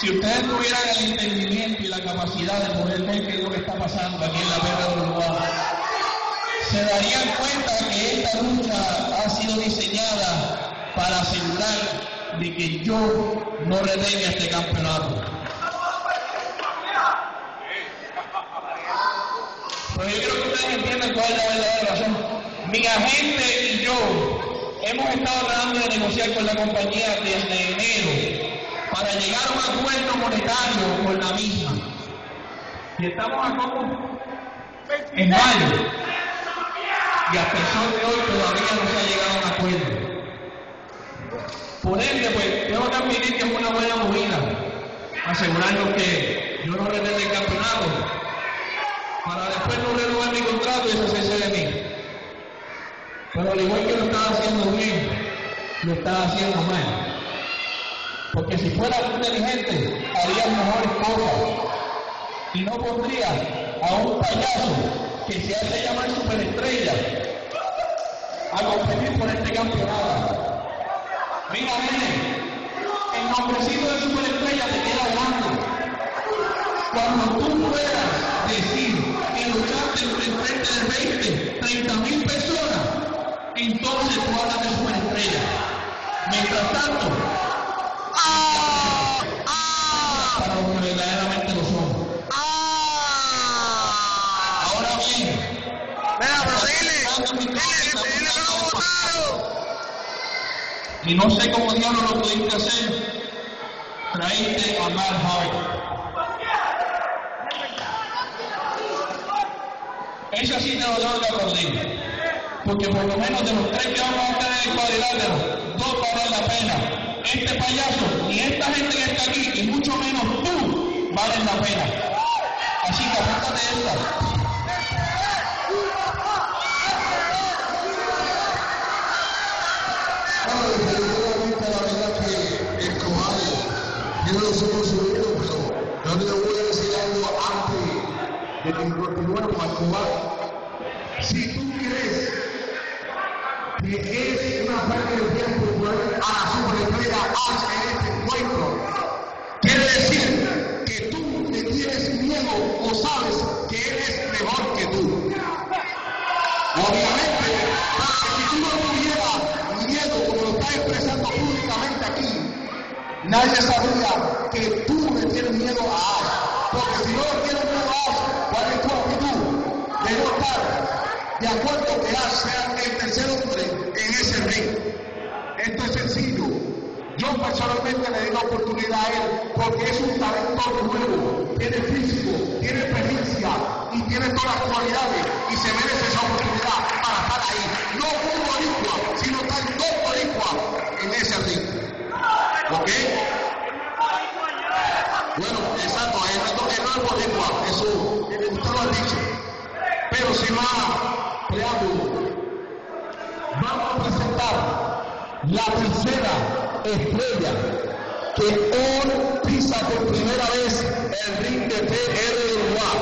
si ustedes tuvieran el entendimiento y la capacidad de poder ver qué es lo que está pasando aquí en la Guerra de Uruguay, se darían cuenta que esta lucha ha sido diseñada para asegurar de que yo no retenga este campeonato. Pero yo creo que ustedes entienden cuál es la verdadera razón. Mi agente y yo hemos estado tratando de negociar con la compañía desde enero para llegar a un acuerdo monetario con la misma. Y estamos a cómo? En mayo. Y hasta el sol de hoy todavía no se ha llegado a un acuerdo. Por ende, pues, tengo que admitir que es una buena movida. Asegurarnos que yo no retenga el campeonato para después no renovar mi contrato y deshacerse de mí. Pero al igual que lo estaba haciendo bien, lo estaba haciendo mal. Porque si fuera inteligente, haría mejores cosas. Y no pondría a un payaso que se hace llamar superestrella a competir por este campeonato. Mira, mire, el nombrecito de superestrella te queda grande. Cuando tú puedas decir que luchaste en frente de 20, 30 mil personas, entonces tú hablas de superestrella. Mientras tanto, ¡Ah! ¡Ah! para los que verdaderamente lo son. ¡Ah! Ahora bien, Mira, pero dile, dile, dile, que lo y no sé cómo diablos lo pudiste hacer, traíste a Matt Hart. Eso sí te lo tengo que aplaudir. Porque por lo menos de los tres que vamos a tener en cuadrilátero, dos valen la pena. Este payaso, ni esta gente que está aquí, y mucho menos tú, valen la pena. Así que esta. La verdad que Escobar tiene los ojos subidos, pero yo le voy a decir algo antes de que continuemos a Escobar. En este encuentro, quiere decir que tú le tienes miedo o sabes que él es mejor que tú. Obviamente, si tú no tuvieras miedo como lo estás expresando públicamente aquí, nadie sabría que tú le tienes miedo a Ash. Porque si no le tienes miedo a Ash, ¿cuál es tu actitud? De no estar de acuerdo que Ash sea el tercer hombre en ese ring. Esto es sencillo. Yo personalmente le di la oportunidad a él porque es un talento nuevo, tiene físico, tiene experiencia y tiene todas las cualidades y se merece esa oportunidad para estar ahí. No un boricua, sino estar dos boricuas en ese ring. ¿Ok? Bueno, exacto, él no, él no es boricua, eso eh, usted lo ha dicho. Pero sin más preámbulo, vamos a presentar la tercera estrella que hoy pisa por primera vez el ring de Uruguay.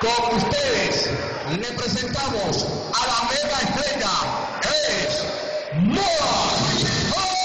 Con ustedes le presentamos a la mega estrella, es Moa.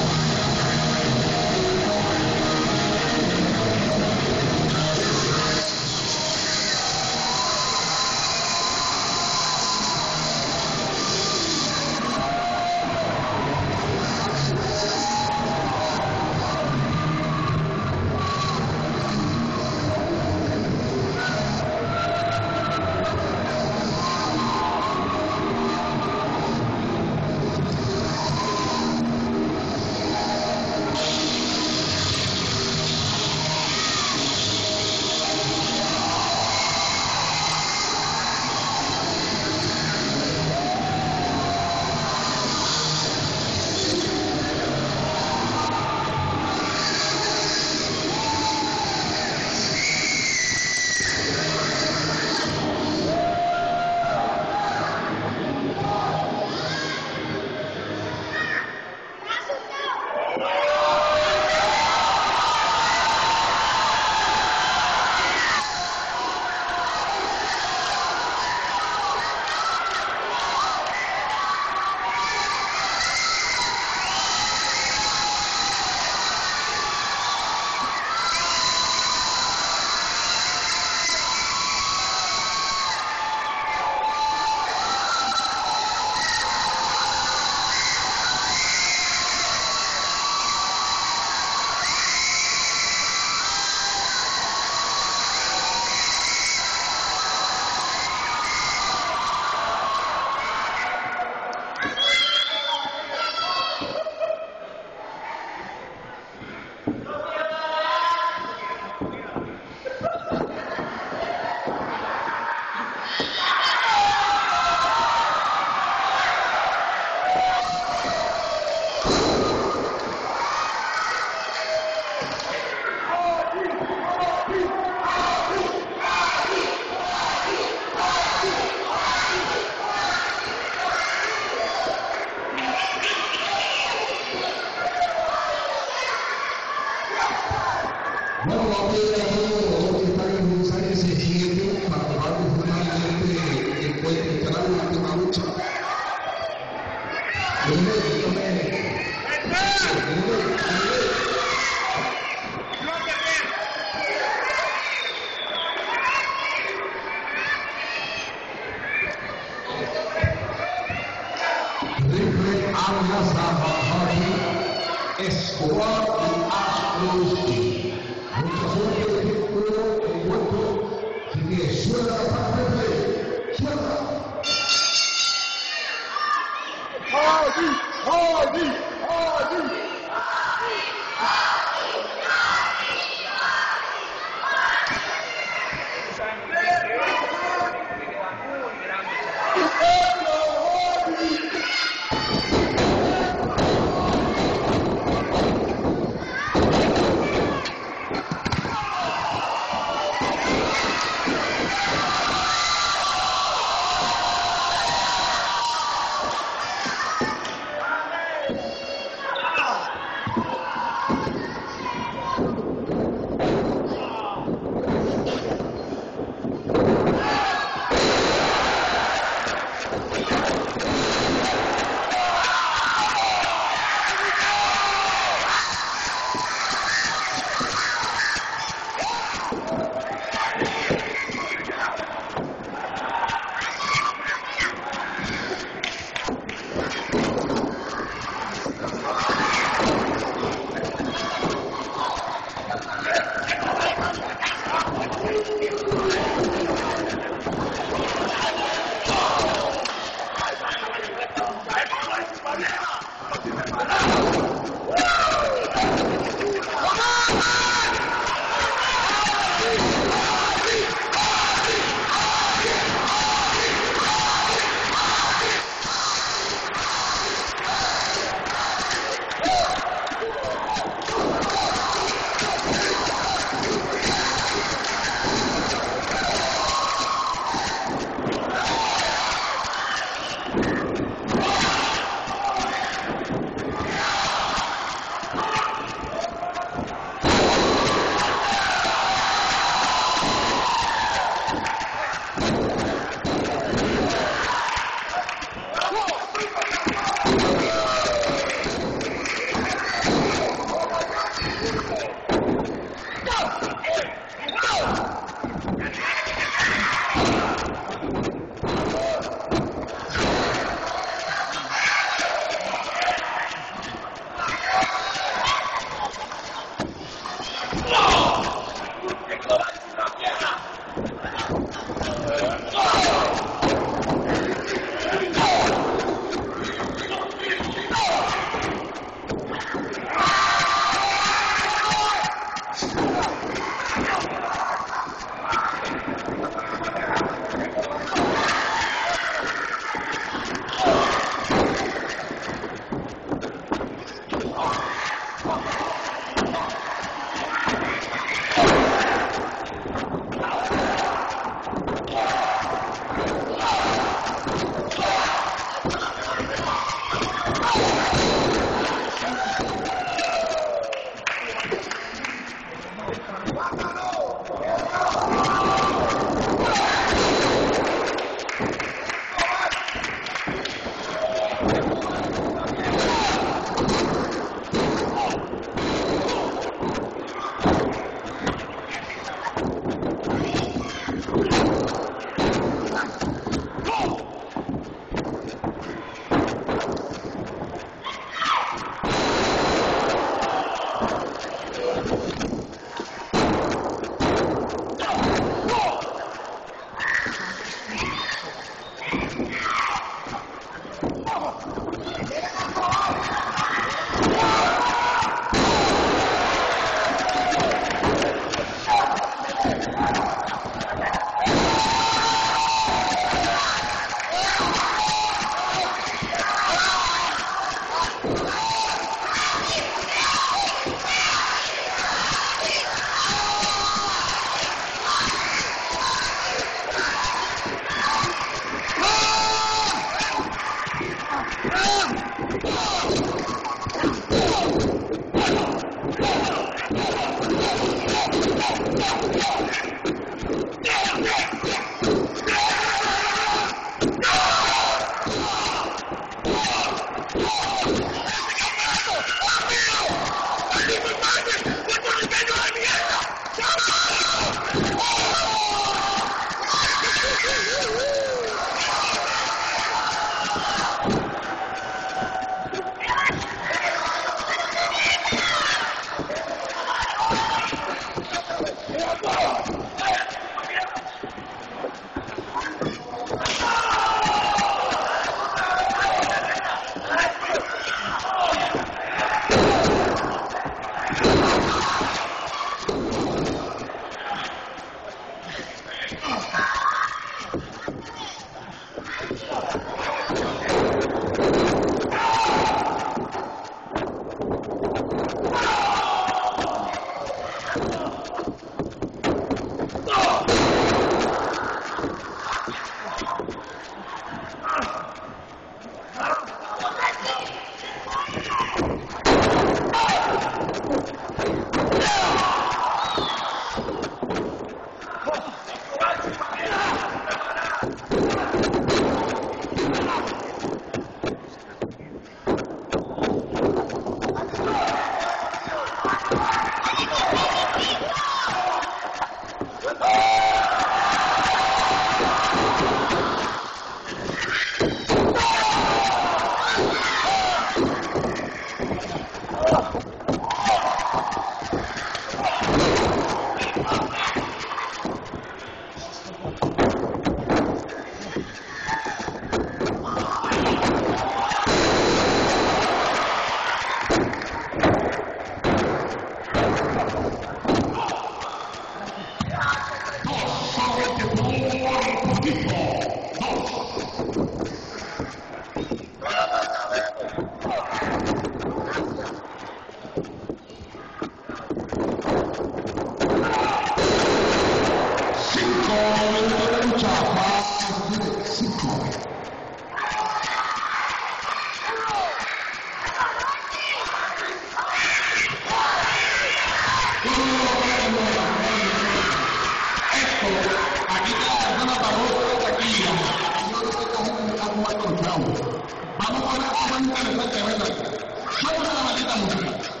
Solo la maldita música. Mira,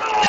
Oh!